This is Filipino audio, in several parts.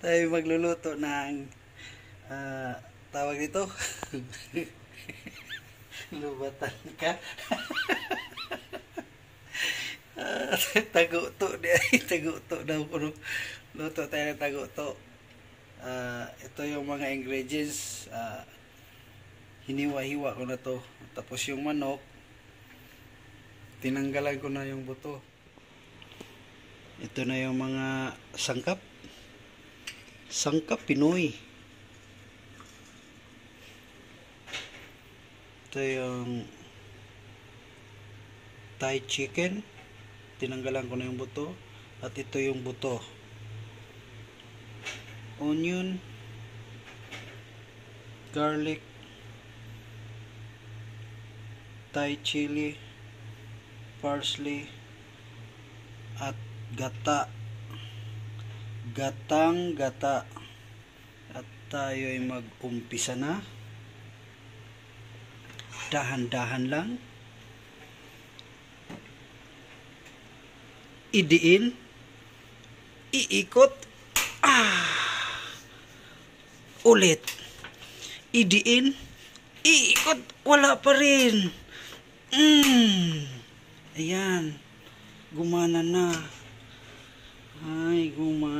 tayo magluluto ng ah, tawag dito? Lubatan ka? Ah, taguto di ay taguto daw kuno luto tayo ng taguto. Ah, ito yung mga ingredients. Ah, hiniwa-hiwa ko na to. Tapos yung manok tinanggalan ko na yung buto. Ito na yung mga sangkap. Sangkap Pinoy. Ito yung Thai chicken. Tinanggalan ko na yung buto. At ito yung buto. Onion. Garlic. Thai chili parsley at gata. Gatang gata. At tayo ay mag-umpisa na. Dahan-dahan lang. Idiin. Iikot. Ah! Ulit. Idiin. Iikot. Wala pa rin. Mm. Ayan. Gumana na. Ay gumana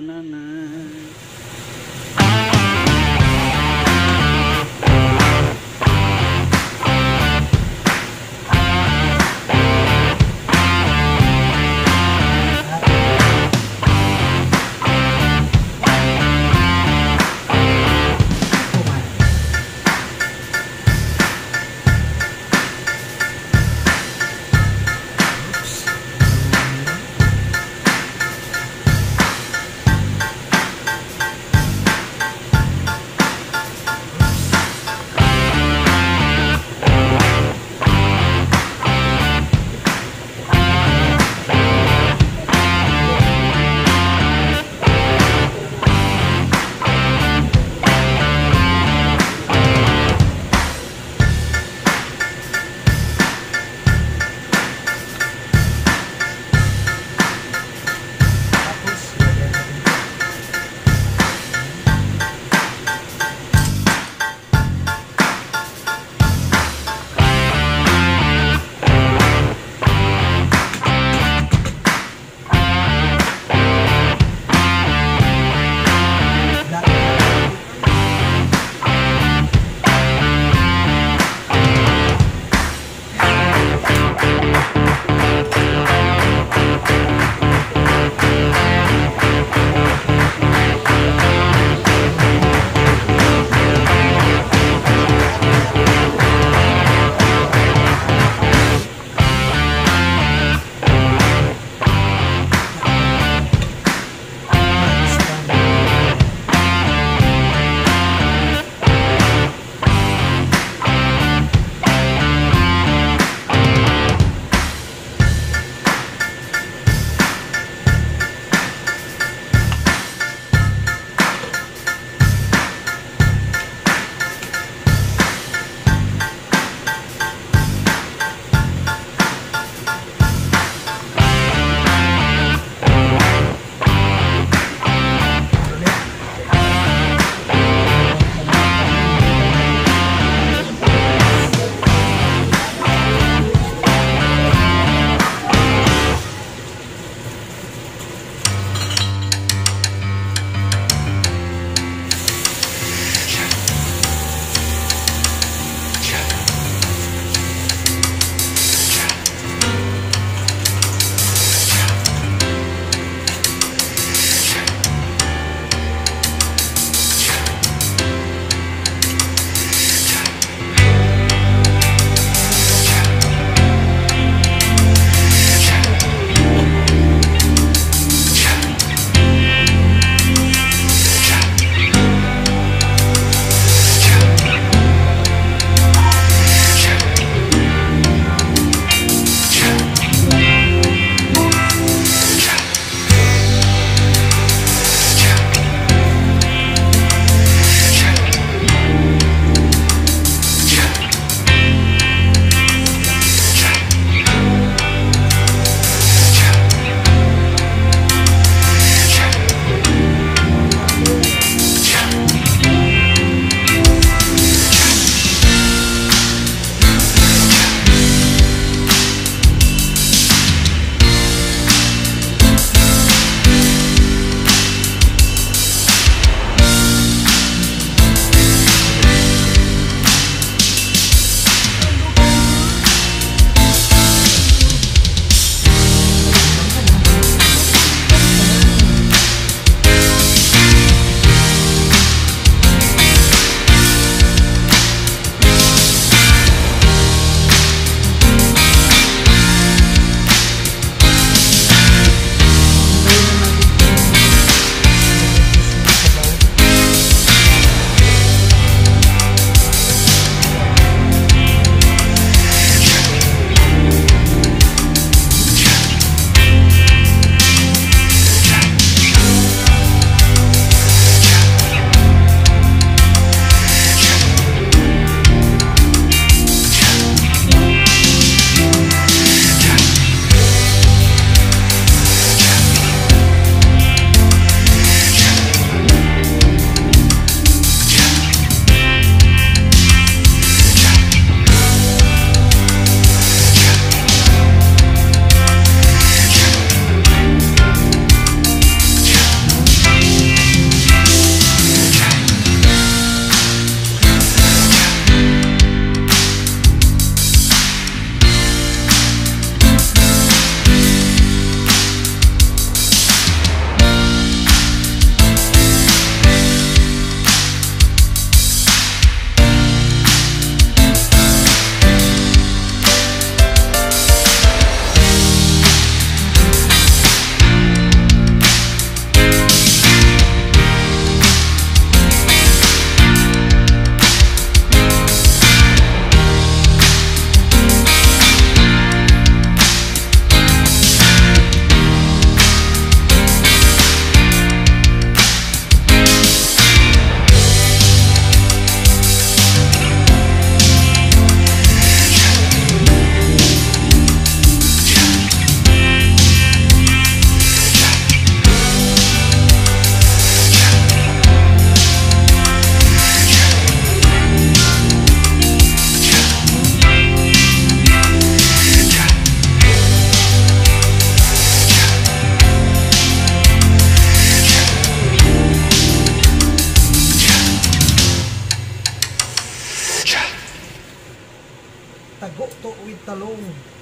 tago to with talong.